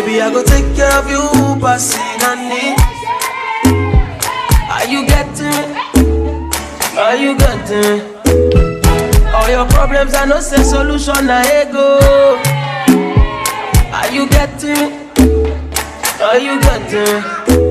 Baby, I go take care of you, passing on me. Are you getting it? Are you getting it? All your problems are no say solution, I ego. Are you getting it? Are you getting it?